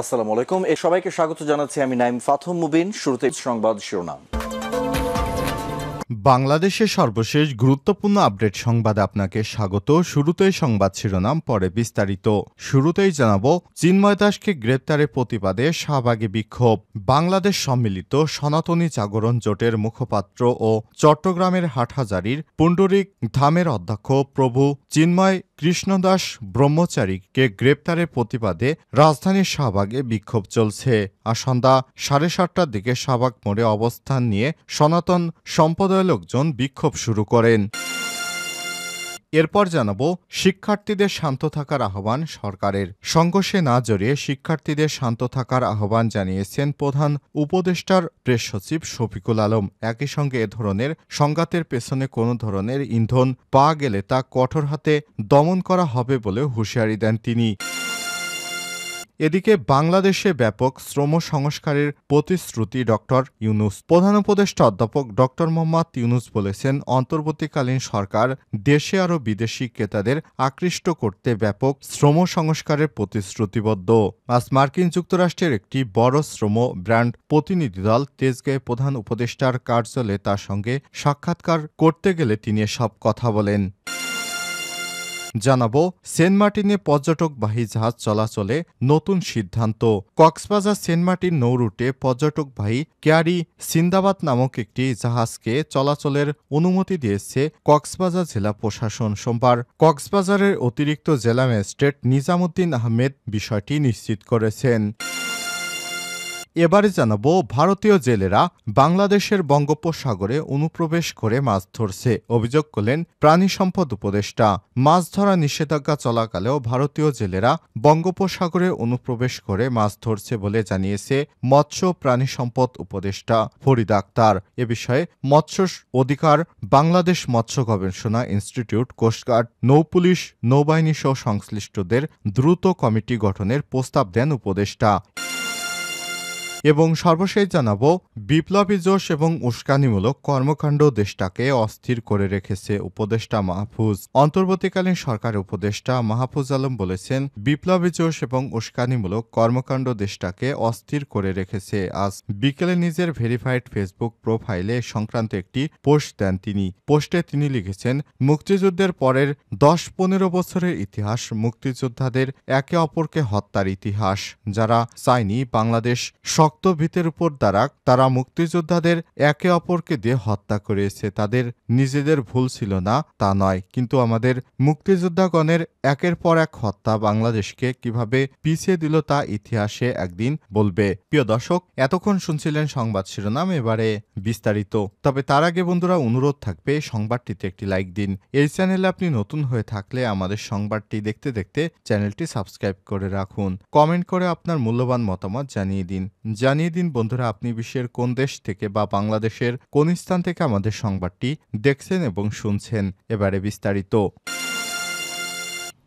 আসসালামু আলাইকুম। এ সবাইকে স্বাগত জানাচ্ছি আমি নাইম ফাথম মুবিন। শুরুতে সংবাদ শিরোনাম। বাংলাদেশের সর্বশেষ গুরুত্বপূর্ণ আপডেট সংবাদে আপনাকে স্বাগত। শুরুতেই সংবাদ শিরোনাম, পরে বিস্তারিত। শুরুতেই জানাব, চিন্ময় দাসকে গ্রেপ্তারের প্রতিবাদে শাহবাগে বিক্ষোভ। বাংলাদেশ সম্মিলিত সনাতনী জাগরণ জোটের মুখপাত্র ও চট্টগ্রামের হাটহাজারির পুণ্ডরিক ধামের অধ্যক্ষ প্রভু চিন্ময় কৃষ্ণদাস ব্রহ্মচারীকে গ্রেপ্তারের প্রতিবাদে রাজধানীর শাহবাগে বিক্ষোভ চলছে। আর সন্ধ্যা সাড়ে সাতটার দিকে শাহবাগ মোড়ে অবস্থান নিয়ে সনাতন সম্প্রদায়ের লোকজন বিক্ষোভ শুরু করেন। এরপর জানাব, শিক্ষার্থীদের শান্ত থাকার আহ্বান সরকারের। সংঘর্ষে না জড়িয়ে শিক্ষার্থীদের শান্ত থাকার আহ্বান জানিয়েছেন প্রধান উপদেষ্টার প্রেস সচিব শফিকুল আলম। একই সঙ্গে এ ধরনের সংঘাতের পেছনে কোনো ধরনের ইন্ধন পা গেলে তা কঠোর হাতে দমন করা হবে বলে হুঁশিয়ারি দেন তিনি। এদিকে বাংলাদেশে ব্যাপক শ্রম সংস্কারের প্রতিশ্রুতি ডক্টর ইউনুস। প্রধান উপদেষ্টা অধ্যাপক ডক্টর মোহাম্মদ ইউনুস বলেছেন, অন্তর্বর্তীকালীন সরকার দেশে আরও বিদেশি ক্রেতাদের আকৃষ্ট করতে ব্যাপক শ্রম সংস্কারের প্রতিশ্রুতিবদ্ধ। আজ মার্কিন যুক্তরাষ্ট্রের একটি বড় শ্রম ব্র্যান্ড প্রতিনিধি দল তেজগাঁয়ে প্রধান উপদেষ্টার কার্যালয়ে তার সঙ্গে সাক্ষাৎকার করতে গেলে তিনি সব কথা বলেন। জানাব, সেন্ট মার্টিনে পর্যটকবাহী জাহাজ চলাচলে নতুন সিদ্ধান্ত। কক্সবাজার সেন্ট মার্টিন নৌরুটে পর্যটকবাহী ক্যারি সিন্দাবাদ নামক একটি জাহাজকে চলাচলের অনুমতি দিয়েছে কক্সবাজার জেলা প্রশাসন সোমবার। কক্সবাজারের অতিরিক্ত জেলা ম্যাজিস্ট্রেট নিজামুদ্দিন আহমেদ বিষয়টি নিশ্চিত করেছেন। এবারে জানাব, ভারতীয় জেলেরা বাংলাদেশের বঙ্গোপসাগরে অনুপ্রবেশ করে মাছ ধরছে। অভিযোগ করলেন প্রাণী সম্পদ উপদেষ্টা। মাছ ধরা নিষেধাজ্ঞা চলাকালেও ভারতীয় জেলেরা বঙ্গোপসাগরে অনুপ্রবেশ করে মাছ ধরছে বলে জানিয়েছে মৎস্য প্রাণী সম্পদ উপদেষ্টা ফরিদ আক্তার। এ বিষয়ে মৎস্য অধিকার বাংলাদেশ মৎস্য গবেষণা ইনস্টিটিউট কোস্টগার্ড নৌপুলিশ নৌবাহিনী সহ সংশ্লিষ্টদের দ্রুত কমিটি গঠনের প্রস্তাব দেন উপদেষ্টা। এবং সর্বশেষ জানাব, বিপ্লবী জোশ এবং উস্কানিমূলক কর্মকাণ্ড দেশটাকে অস্থির করে রেখেছে উপদেষ্টা মাহফুজ। অন্তর্বর্তীকালীন সরকার উপদেষ্টা মাহফুজ আলম বলেছেন, বিপ্লবী জোশ এবং উস্কানিমূলক কর্মকাণ্ড দেশটাকে অস্থির করে রেখেছে। আজ বিকেলে নিজের ভেরিফাইড ফেসবুক প্রোফাইলে সংক্রান্ত একটি পোস্ট দেন তিনি। পোস্টে তিনি লিখেছেন, মুক্তিযুদ্ধের পরের দশ পনেরো বছরের ইতিহাস মুক্তিযোদ্ধাদের একে অপরকে হত্যার ইতিহাস, যারা চায়নি বাংলাদেশ ভিতের উপর দাঁড়াক তারা মুক্তিযোদ্ধাদের একে অপরকে দিয়ে হত্যা করেছে। তাদের নিজেদের ভুল ছিল না, তা নয়। কিন্তু আমাদের মুক্তিযোদ্ধাগণের একের পর এক হত্যা বাংলাদেশকে কীভাবে পিছিয়ে দিল তা ইতিহাসে একদিন বলবে। প্রিয় দর্শক, এতক্ষণ শুনছিলেন সংবাদ শিরোনাম, এবারে বিস্তারিত। তবে তার আগে বন্ধুরা, অনুরোধ থাকবে সংবাদটিতে একটি লাইক দিন। এই চ্যানেলে আপনি নতুন হয়ে থাকলে আমাদের সংবাদটি দেখতে দেখতে চ্যানেলটি সাবস্ক্রাইব করে রাখুন। কমেন্ট করে আপনার মূল্যবান মতামত জানিয়ে দিন। জানিয়ে দিন বন্ধুরা, আপনি বিশ্বের কোন দেশ থেকে বা বাংলাদেশের কোন স্থান থেকে আমাদের সংবাদটি দেখছেন এবং শুনছেন। এবারে বিস্তারিত।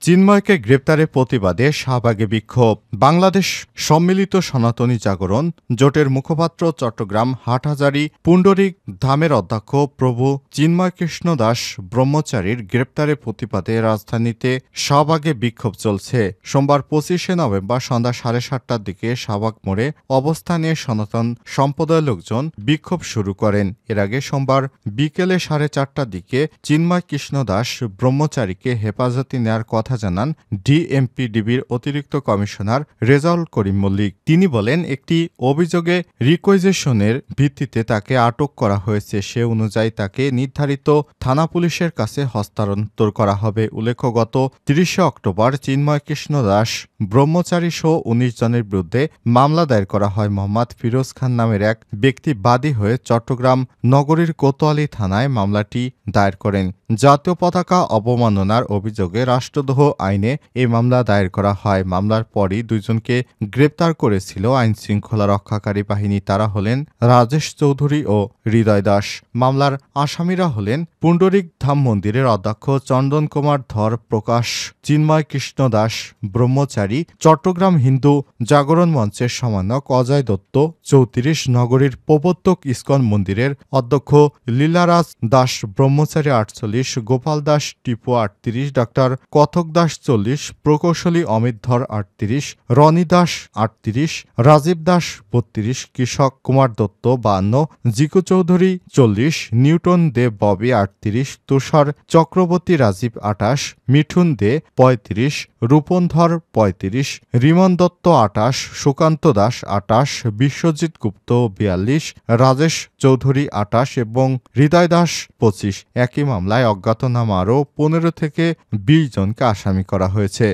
চিন্ময়কে গ্রেপ্তারের প্রতিবাদে শাহবাগে বিক্ষোভ। বাংলাদেশ সম্মিলিত সনাতনী জাগরণ জোটের মুখপাত্র চট্টগ্রাম হাটহাজারি পুণ্ডরিক ধামের অধ্যক্ষ প্রভু চিন্ময় কৃষ্ণ দাস ব্রহ্মচারীর গ্রেপ্তারের প্রতিবাদে রাজধানীতে শাহবাগে বিক্ষোভ চলছে। সোমবার পঁচিশে নভেম্বর সন্ধ্যা সাড়ে সাতটার দিকে শাহবাগ মোড়ে অবস্থানে সনাতন সম্প্রদায়ের লোকজন বিক্ষোভ শুরু করেন। এর আগে সোমবার বিকেলে সাড়ে চারটার দিকে চিন্ময় কৃষ্ণ দাস ব্রহ্মচারীকে হেফাজতে নেয়ার কথা জানান ডিএমপিডিবির অতিরিক্ত কমিশনার রেজাউল করিম মল্লিক। তিনি বলেন, একটি অভিযোগে রিকোয়েজেশনের ভিত্তিতে তাকে আটক করা হয়েছে। সে অনুযায়ী তাকে নির্ধারিত থানা পুলিশের কাছে হস্তান্তর করা হবে। উল্লেখ্য, গত তিরিশে অক্টোবর চিন্ময় কৃষ্ণ দাস ব্রহ্মচারী সহ উনিশ জনের বিরুদ্ধে মামলা দায়ের করা হয়। মোহাম্মদ ফিরোজ খান নামের এক ব্যক্তি বাদী হয়ে চট্টগ্রাম নগরীর কোতোয়ালি থানায় মামলাটি দায়ের করেন। জাতীয় পতাকা অবমাননার অভিযোগে রাষ্ট্রদ্রোহ আইনে এই মামলা দায়ের করা হয়। মামলার পরই দুইজনকে গ্রেপ্তার করেছিল আইন শৃঙ্খলা রক্ষাকারী বাহিনী। তারা হলেন রাজেশ চৌধুরী ও হৃদয় দাস। মামলার আসামিরা হলেন পুণ্ডরিক ধাম মন্দিরের অধ্যক্ষ চন্দন কুমার ধর প্রকাশ, চিন্ময় কৃষ্ণ দাস, ব্রহ্মচারী, চট্টগ্রাম হিন্দু জাগরণ মঞ্চের সমন্বয়ক অজয় দত্ত, চৌত্রিশ নগরীর প্রবর্তক ইস্কন মন্দিরের অধ্যক্ষ লীলারাজ দাস, ব্রহ্মচারী আটচল্লিশ, গোপাল দাস টিপু আটত্রিশ ডক্টর কথক দাস চল্লিশ, প্রকৌশলী অমিত ধর আটত্রিশ, রনি দাস আটত্রিশ, রাজীব দাস বত্রিশ, কৃষক কুমার দত্ত বান্ন, জিকু চৌধুরী চল্লিশ, নিউটন দে ববি আটত্রিশ, তুষার চক্রবর্তী রাজীব আটাশ, মিঠুন দে পঁয়ত্রিশ, রূপন ধর পঁয়ত্রিশ, রিমন দত্ত আটাশ, সুকান্ত দাস আটাশ, বিশ্বজিৎ গুপ্ত বিয়াল্লিশ, রাজেশ চৌধুরী আটাশ এবং হৃদয় দাস পঁচিশ। একই মামলায় অজ্ঞাতনামা আরও পনেরো থেকে বিশ জনকে আসামি করা হয়েছে।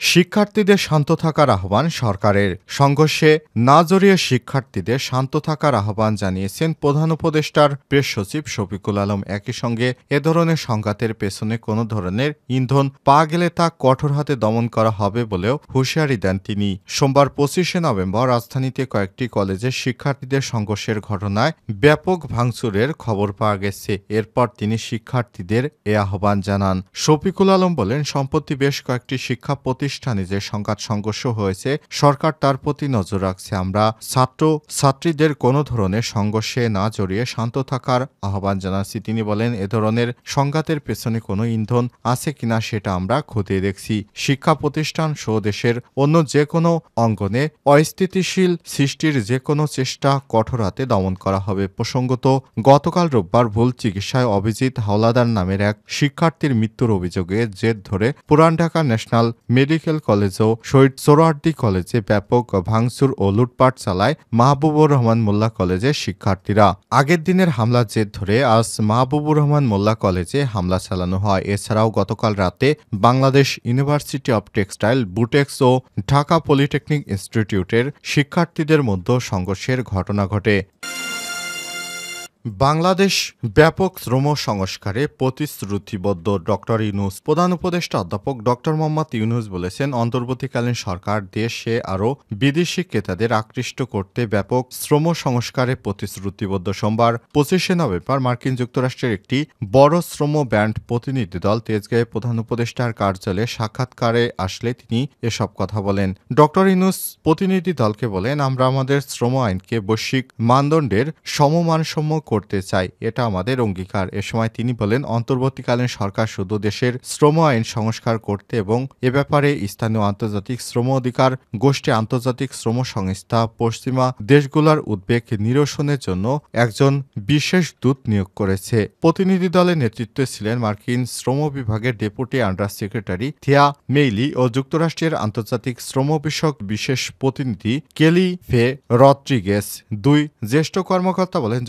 শিক্ষার্থীদের শান্ত থাকার আহ্বান সরকারের। সংঘর্ষে না জড়িয়ে শিক্ষার্থীদের শান্ত থাকার আহ্বান জানিয়েছেন প্রধান উপদেষ্টার প্রেস সচিব শফিকুল আলম। একই সঙ্গে এ ধরনের সংঘাতের পেছনে কোনো ধরনের ইন্ধন পা গেলে তা কঠোর হাতে দমন করা হবে বলেও হুঁশিয়ারি দেন তিনি। সোমবার পঁচিশে নভেম্বর রাজধানীতে কয়েকটি কলেজে শিক্ষার্থীদের সংঘর্ষের ঘটনায় ব্যাপক ভাঙচুরের খবর পাওয়া গেছে। এরপর তিনি শিক্ষার্থীদের এ আহ্বান জানান। শফিকুল আলম বলেন, সম্প্রতি বেশ কয়েকটি শিক্ষা প্রতিষ্ঠানে যে সংঘাত সংঘর্ষ হয়েছে, সরকার তার প্রতি নজর রাখছে। আমরা ছাত্র, ছাত্রীদের কোনো ধরনের সংঘর্ষে না জড়িয়ে শান্ত থাকার আহ্বান জানাচ্ছি। তিনি বলেন, এ ধরনের সংঘাতের পেছনে কোনো ইন্ধন আছে কিনা সেটা আমরা খতিয়ে দেখছি। শিক্ষা প্রতিষ্ঠান সহ দেশের অন্য যে কোনো অঙ্গনে অস্থিতিশীল সৃষ্টির যে কোনো চেষ্টা কঠোর হাতে দমন করা হবে। প্রসঙ্গত, গতকাল রোববার ভুল চিকিৎসায় অভিজিৎ হাওলাদার নামের এক শিক্ষার্থীর মৃত্যুর অভিযোগে জের ধরে Puran Dhaka National Medical College ও শহীদ সোহরাওয়ার্দী কলেজে ব্যাপক ভাঙচুর ও লুটপাট চালায় মাহবুবুর রহমান মোল্লা কলেজের শিক্ষার্থীরা। আগের দিনের হামলার জের ধরে আজ মাহবুবুর রহমান মোল্লা কলেজে হামলা চালানো হয়। এছাড়াও গতকাল রাতে Bangladesh University of Textile, BUTEX O Dhaka Polytechnic ইনস্টিটিউটের শিক্ষার্থীদের মধ্যে সংঘর্ষের ঘটনা ঘটে। বাংলাদেশ ব্যাপক শ্রম সংস্কারে প্রতিশ্রুতিবদ্ধ ডক্টর ইউনুস। প্রধান উপদেষ্টা অধ্যাপক ডক্টর মোহাম্মদ ইউনুস বলেছেন, অন্তর্বর্তীকালীন সরকার দেশে আরও বিদেশি ক্রেতাদের আকৃষ্ট করতে ব্যাপক শ্রম সংস্কারে প্রতিশ্রুতিবদ্ধ সোমবার পঁচিশে নভেম্বর মার্কিন যুক্তরাষ্ট্রের একটি বড় শ্রম ব্যান্ড প্রতিনিধি দল তেজগাঁয়ে প্রধান উপদেষ্টার কার্যালয়ে সাক্ষাৎকারে আসলে তিনি এসব কথা বলেন। ডক্টর ইউনুস প্রতিনিধি দলকে বলেন, আমরা আমাদের শ্রম আইনকে বৈশ্বিক মানদণ্ডের সমমানসম্য করতে চাই, এটা আমাদের অঙ্গীকার। এ সময় তিনি বলেন, অন্তর্বর্তীকালীন সরকার শুধু দেশের শ্রম আইন সংস্কার করতে এবং এ ব্যাপারে স্থানীয় আন্তর্জাতিক শ্রম অধিকার, গোষ্ঠী আন্তর্জাতিক শ্রম সংস্থা, পশ্চিমা দেশগুলোর উদ্বেগ নিরসনের জন্য একজন বিশেষ দূত নিয়োগ করেছে। প্রতিনিধি দলের নেতৃত্বে ছিলেন মার্কিন শ্রম বিভাগের deputy under secretary Thea Mei Lee ও যুক্তরাষ্ট্রের আন্তর্জাতিক শ্রম বিষয়ক বিশেষ প্রতিনিধি কেলি ফে রদ্রিগেস দুই জ্যেষ্ঠ কর্মকর্তা বলেন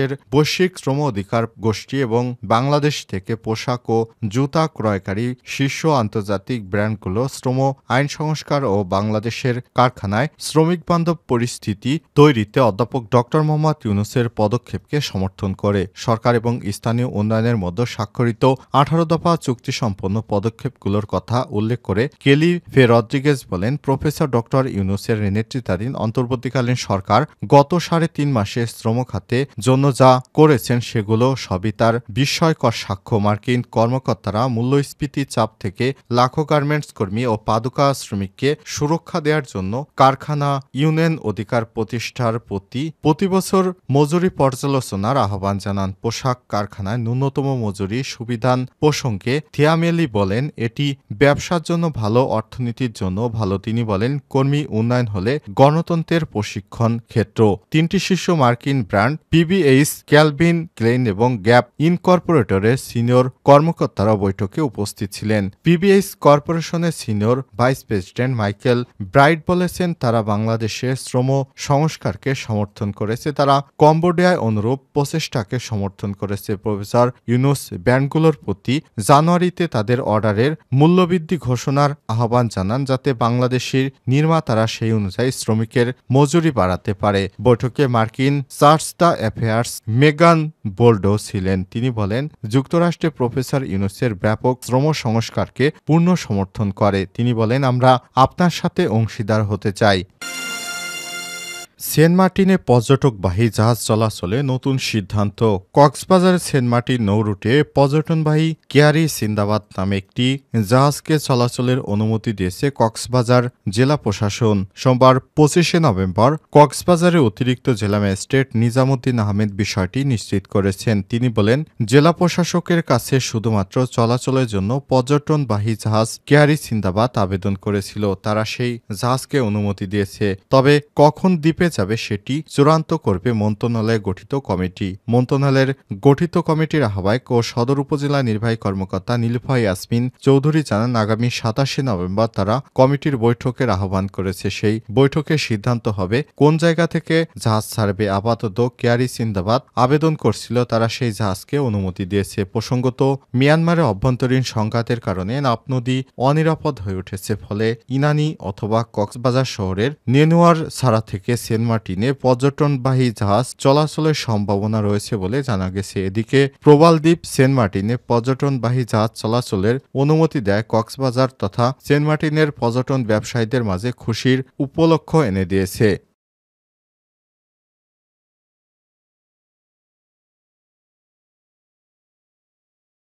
যুক্তরাষ্ট্রের বৈশ্বিক শ্রম অধিকার গোষ্ঠী এবং বাংলাদেশ থেকে পোশাক ও জুতা ক্রয়কারী শীর্ষ আন্তর্জাতিক ব্র্যান্ডগুলো শ্রম আইন সংস্কার ও বাংলাদেশের কারখানায় শ্রমিক বান্ধব পরিস্থিতি তৈরিতে অধ্যাপক ডক্টর মোহাম্মদ ইউনুসের পদক্ষেপকে সমর্থন করে। সরকার এবং স্থানীয় উন্নয়নের মধ্যে স্বাক্ষরিত আঠারো দফা চুক্তি সম্পন্ন পদক্ষেপগুলোর কথা উল্লেখ করে কেলি ফে রদ্রিগেজ বলেন, প্রফেসর ডক্টর ইউনুসের নেতৃত্বাধীন অন্তর্বর্তীকালীন সরকার গত সাড়ে তিন মাসে শ্রম খাতে জন্য যা করেছেন সেগুলো সবই তার বিস্ময়কর সাক্ষ্য। মার্কিন কর্মকর্তারা মূল্যস্ফীতি চাপ থেকে লাখো গার্মেন্টস কর্মী ও পাদুকা শ্রমিককে সুরক্ষা দেওয়ার জন্য কারখানা ইউনিয়ন অধিকার প্রতিষ্ঠার প্রতি প্রতিবছর মজুরি পর্যালোচনার আহ্বান জানান। পোশাক কারখানায় ন্যূনতম মজুরি সুবিধান প্রসঙ্গে থিয়ামেলি বলেন, এটি ব্যবসার জন্য ভালো, অর্থনীতির জন্য ভালো। তিনি বলেন, কর্মী উন্নয়ন হলে গণতন্ত্রের প্রশিক্ষণ ক্ষেত্র। তিনটি শীর্ষ মার্কিন ব্র্যান্ড পিবিএইচ ক্যালভিন, ক্লেইন এবং গ্যাপ ইনকর্পোরেটরের সিনিয়র কর্মকর্তারা বৈঠকে উপস্থিত ছিলেন। পিবিএস কর্পোরেশনের senior vice president Michael Bright বলেছেন, তারা বাংলাদেশে শ্রম সংস্কারকে সমর্থন করেছে, তারা কম্বোডিয়ায় অনুরূপ প্রচেষ্টাকে সমর্থন করেছে। প্রফেসর ইউনুস ব্যান্ডগুলোর প্রতি জানুয়ারিতে তাদের অর্ডারের মূল্যবৃদ্ধি ঘোষণার আহ্বান জানান, যাতে বাংলাদেশের নির্মাতারা সেই অনুযায়ী শ্রমিকের মজুরি বাড়াতে পারে। বৈঠকে মার্কিন চার্চ দ্য অ্যাফেয়ার্স মেগান বোল্ডো ছিলেন। তিনি বলেন, যুক্তরাষ্ট্রে প্রফেসর ইউনুসের ব্যাপক শ্রম সংস্কারকে পূর্ণ সমর্থন করে। তিনি বলেন, আমরা আপনার সাথে অংশীদার হতে চাই। সেন্ট মার্টিনে পর্যটকবাহী জাহাজ চলাচলে নতুন সিদ্ধান্ত। কক্সবাজারের সেন্ট মার্টিন নৌরুটে পর্যটনবাহী কেয়ারি সিন্দাবাদ নামে একটি জাহাজকে চলাচলের অনুমতি দিয়েছে কক্সবাজার জেলা প্রশাসন। সোমবার পঁচিশে নভেম্বর কক্সবাজারের অতিরিক্ত জেলা ম্যাজিস্ট্রেট নিজামুদ্দিন আহমেদ বিষয়টি নিশ্চিত করেছেন। তিনি বলেন, জেলা প্রশাসকের কাছে শুধুমাত্র চলাচলের জন্য পর্যটনবাহী জাহাজ কেয়ারি সিন্দাবাদ আবেদন করেছিল, তারা সেই জাহাজকে অনুমতি দিয়েছে। তবে কখন দ্বীপে যাবে সেটি চূড়ান্ত করবে মন্ত্রণালয়ে গঠিত কমিটি। মন্ত্রণালয়ের গঠিত কমিটির আহ্বায়ক ও সদর উপজেলা নির্বাহী কর্মকর্তা নীলফা ইয়াসমিন চৌধুরী জানান, আগামী সাতাশে নভেম্বর তারা কমিটির বৈঠকের আহ্বান করেছে। সেই বৈঠকে সিদ্ধান্ত হবে কোন জায়গা থেকে জাহাজ ছাড়বে, আপাতত কেয়ারি সিন্দাবাদ আবেদন করছিল তারা সেই জাহাজকে অনুমতি দিয়েছে। প্রসঙ্গত, মিয়ানমারে অভ্যন্তরীণ সংঘাতের কারণে নাপ নদী অনিরাপদ হয়ে উঠেছে, ফলে ইনানি অথবা কক্সবাজার শহরের নেনুয়ার ছাড়া থেকে সেন্ট মার্টিনে পর্যটনবাহী জাহাজ চলাচলের সম্ভাবনা রয়েছে বলে জানা গেছে। এদিকে প্রবালদ্বীপ সেন্ট মার্টিনে পর্যটনবাহী জাহাজ চলাচলের অনুমতি দেয় কক্সবাজার তথা সেন্ট মার্টিনের পর্যটন ব্যবসায়ীদের মাঝে খুশির উপলক্ষ এনে দিয়েছে।